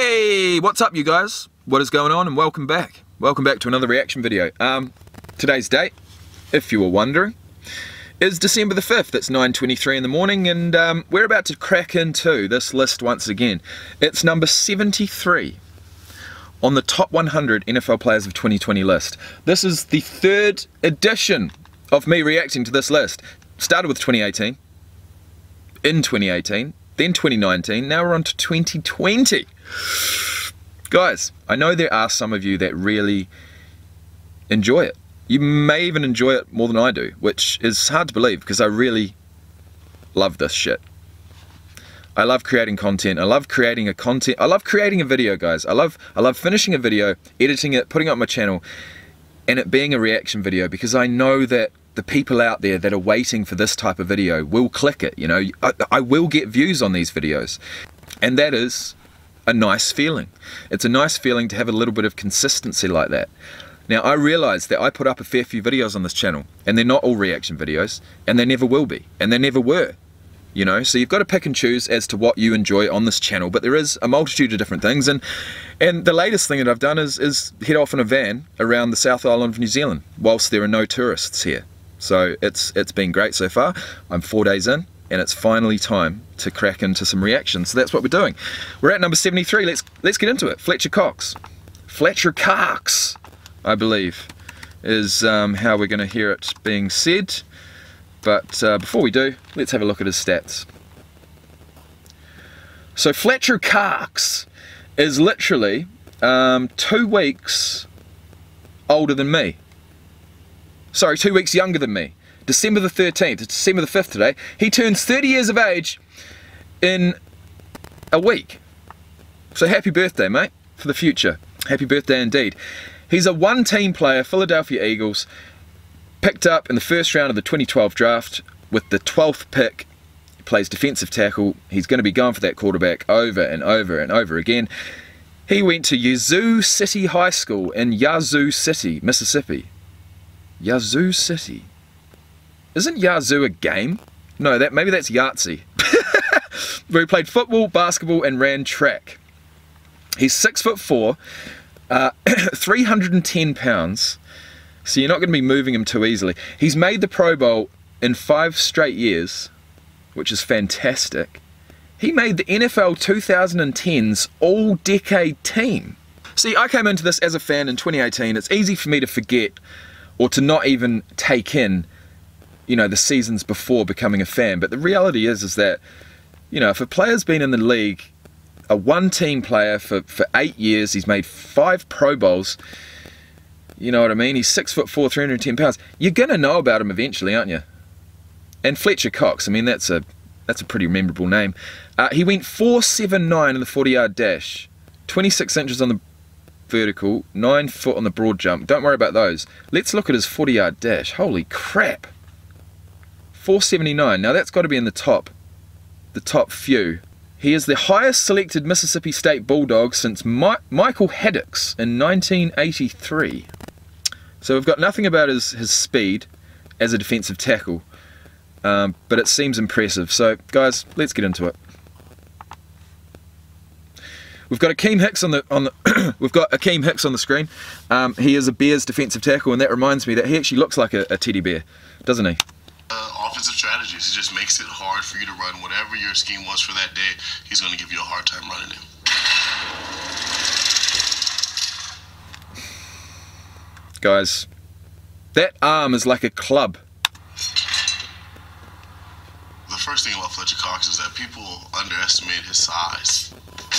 Hey, what's up you guys? What is going on and welcome back. Welcome back to another reaction video. Um, today's date, if you were wondering, is December the 5th. It's 9.23 in the morning and um, we're about to crack into this list once again. It's number 73 on the top 100 NFL players of 2020 list. This is the third edition of me reacting to this list. Started with 2018, in 2018, then 2019, now we're on to 2020. Guys, I know there are some of you that really enjoy it. You may even enjoy it more than I do, which is hard to believe because I really love this shit. I love creating content. I love creating a content. I love creating a video, guys. I love I love finishing a video, editing it, putting it on my channel, and it being a reaction video because I know that the people out there that are waiting for this type of video will click it, you know. I, I will get views on these videos. And that is a nice feeling. It's a nice feeling to have a little bit of consistency like that. Now I realize that I put up a fair few videos on this channel and they're not all reaction videos and they never will be and they never were you know so you've got to pick and choose as to what you enjoy on this channel but there is a multitude of different things and and the latest thing that I've done is is head off in a van around the South Island of New Zealand whilst there are no tourists here so it's it's been great so far. I'm four days in and it's finally time to crack into some reactions. So that's what we're doing. We're at number 73. Let's let's get into it. Fletcher Cox. Fletcher Cox, I believe, is um, how we're going to hear it being said. But uh, before we do, let's have a look at his stats. So Fletcher Cox is literally um, two weeks older than me sorry, two weeks younger than me. December the 13th, it's December the 5th today. He turns 30 years of age in a week. So happy birthday, mate, for the future. Happy birthday indeed. He's a one-team player, Philadelphia Eagles, picked up in the first round of the 2012 draft with the 12th pick. He plays defensive tackle. He's going to be going for that quarterback over and over and over again. He went to Yazoo City High School in Yazoo City, Mississippi. Yazoo City. Isn't Yazoo a game? No, that maybe that's Yahtzee. Where he played football, basketball, and ran track. He's six foot four, uh, 310 pounds. So you're not going to be moving him too easily. He's made the Pro Bowl in five straight years, which is fantastic. He made the NFL 2010's all-decade team. See, I came into this as a fan in 2018. It's easy for me to forget or to not even take in you know the seasons before becoming a fan but the reality is is that you know if a player's been in the league a one team player for for eight years he's made five pro bowls you know what i mean he's six foot four 310 pounds you're gonna know about him eventually aren't you and fletcher cox i mean that's a that's a pretty memorable name uh, he went 479 in the 40 yard dash 26 inches on the vertical, 9 foot on the broad jump. Don't worry about those. Let's look at his 40 yard dash. Holy crap. 479. Now that's got to be in the top, the top few. He is the highest selected Mississippi State Bulldog since Mi Michael Haddix in 1983. So we've got nothing about his, his speed as a defensive tackle, um, but it seems impressive. So guys, let's get into it. We've got Akiem Hicks on the on the we've got Akiem Hicks on the screen. Um, he is a Bears defensive tackle, and that reminds me that he actually looks like a, a teddy bear, doesn't he? Offensive strategies. It just makes it hard for you to run whatever your scheme was for that day. He's going to give you a hard time running it. Guys, that arm is like a club. The first thing about Fletcher Cox is that people underestimate his size.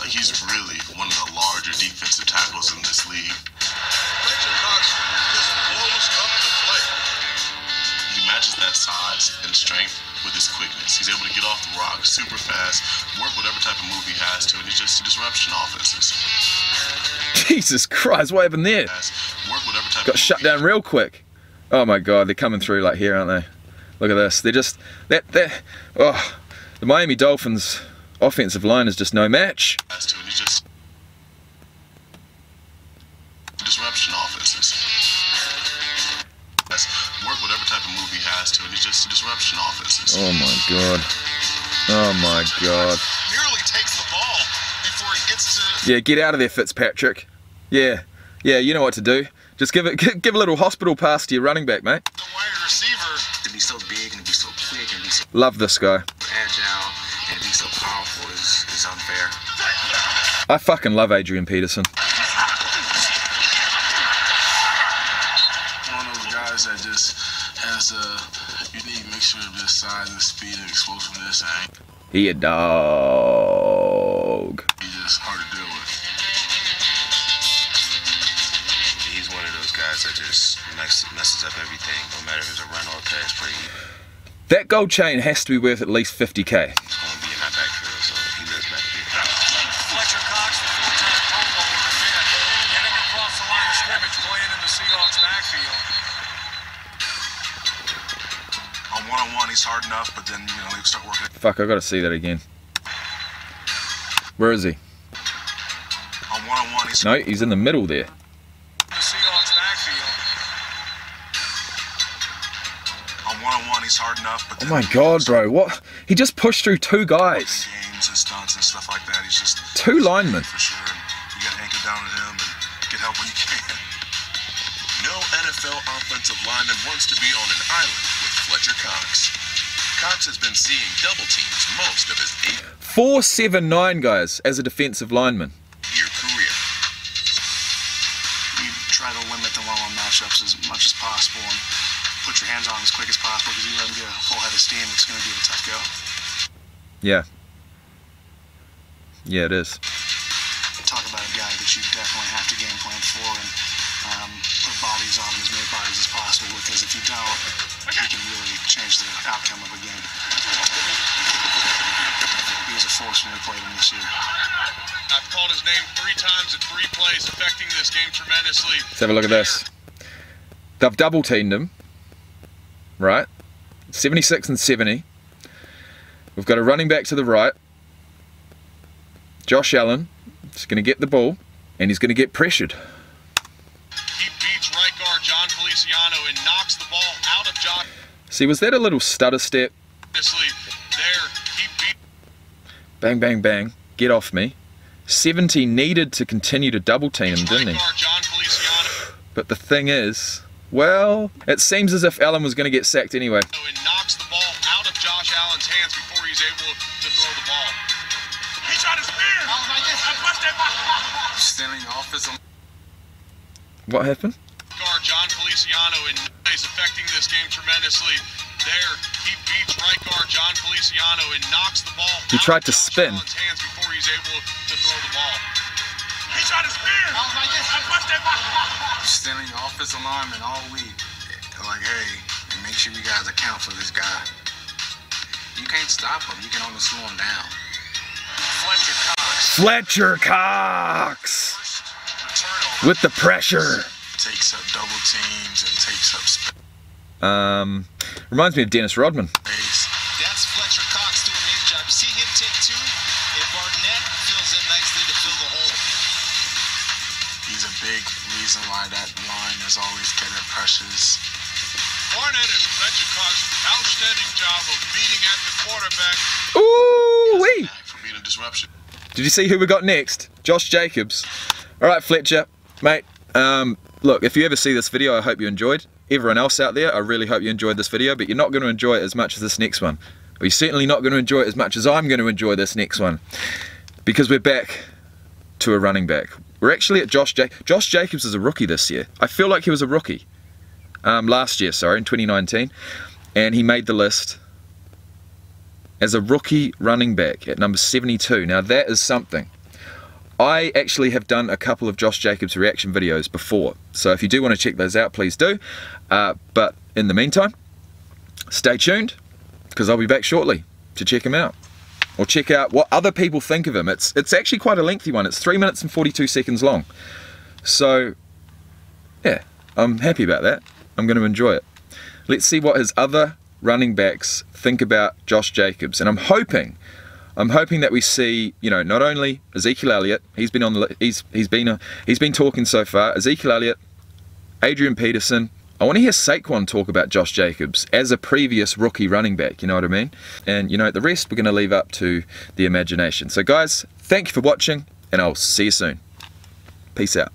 Like he's really one of the larger defensive tackles in this league. Matches that size and strength with his quickness. He's able to get off the rock super fast, work whatever type of move he has to, and he's just a disruption offenses. Jesus Christ, what happened there? Got shut down real quick. Oh my god, they're coming through like here, aren't they? Look at this. They're just that that oh the Miami Dolphins offensive line is just no match. Disruption offenses. Work whatever type of move he has to, and he's just disruption offenses. Oh my god. Oh my god. Nearly takes the ball before he gets to Yeah, get out of there, Fitzpatrick. Yeah, yeah, you know what to do. Just give it, give a little hospital pass to your running back, mate. the wide receiver. to be so big and to be so quick and be so Love this guy. agile and be so powerful is, is unfair. I fucking love Adrian Peterson. One guys that just has a unique mixture of just size and speed and explosiveness, and He a dog. he's just hard to deal with. He's one of those guys that just mess, messes up everything, no matter if it's a run or a pass play. That gold chain has to be worth at least 50k. He's but then you know they start working. Fuck, I gotta see that again. Where is he? On one-on-one, he's No, he's in the middle there. The Seahawks backfield. on hard enough, Oh my god, bro. What? He just pushed through two guys. Games and stunts and stuff like that. He's just Two linemen. for sure. You got to anchor down on him and get help when you can. No NFL offensive lineman wants to be on an island with Fletcher Cox. Cox has been seeing double teams most of his 479 guys as a defensive lineman. eight-year career. you try to limit the one-on-one matchups as much as possible and put your hands on as quick as possible because you let him get a full head of steam, it's going to be a tough go. Yeah. Yeah, it is. Talk about a guy that you definitely have to game plan for and um, put bodies on him, as many bodies as possible because if you don't, you can really change the outcome of a game. He was a force when we played him this year. I've called his name three times in three plays, affecting this game tremendously. Let's have a look at this. They've double teamed him. Right? 76 and 70. We've got a running back to the right. Josh Allen is going to get the ball and he's going to get pressured. See, was that a little stutter step? There he beat Bang, bang, bang. Get off me. 70 needed to continue to double team him, didn't he? guard Jon Feliciano But the thing is, well, it seems as if Allen was going to get sacked anyway. and knocks the ball out of Josh Allen's hands before he's able to throw the ball. He tried to spear. I was like this. I pushed him. Standing offensive What happened? Guard Jon Feliciano and is affecting this game tremendously. There, he beats right guard Jon Feliciano and knocks the ball. He out tried to spin. Allen's hands before he's able to throw the ball. He tried to spear. I was like this. I pushed him. standing offensive lineman all week. Like, hey, make sure you guys account for this guy. You can't stop him. You can only slow him down. Fletcher Cox. Fletcher Cox with the pressure. Takes up double teams and takes up Um, reminds me of Dennis Rodman. space. That's Fletcher Cox doing his job. You see him take two, and Barnett fills in nicely to fill the hole. He's a big reason why that line is always getting pressures. Barnett and Fletcher Cox, outstanding job of beating at the quarterback. Ooh wee! For being a disruption. Did you see who we got next? Josh Jacobs. All right, Fletcher, mate. Um, look, if you ever see this video, I hope you enjoyed. Everyone else out there, I really hope you enjoyed this video, but you're not going to enjoy it as much as this next one. You're certainly not going to enjoy it as much as I'm going to enjoy this next one. Because we're back to a running back. We're actually at Josh Josh Jacobs is a rookie this year. I feel like he was a rookie. Um, last year, sorry, in 2019. And he made the list as a rookie running back at number 72. Now that is something. I actually have done a couple of Josh Jacobs reaction videos before, so if you do want to check those out, please do. Uh, but in the meantime, stay tuned because I'll be back shortly to check him out or check out what other people think of him. It's it's actually quite a lengthy one. It's three minutes and 42 seconds long. So yeah, I'm happy about that. I'm going to enjoy it. Let's see what his other running backs think about Josh Jacobs, and I'm hoping, I'm hoping that we see, you know, not only Ezekiel Elliott, he's been on the, he's he's been a, he's been talking so far. Ezekiel Elliott, Adrian Peterson. I want to hear Saquon talk about Josh Jacobs as a previous rookie running back. You know what I mean? And you know, the rest we're going to leave up to the imagination. So, guys, thank you for watching. and I'll see you soon. Peace out.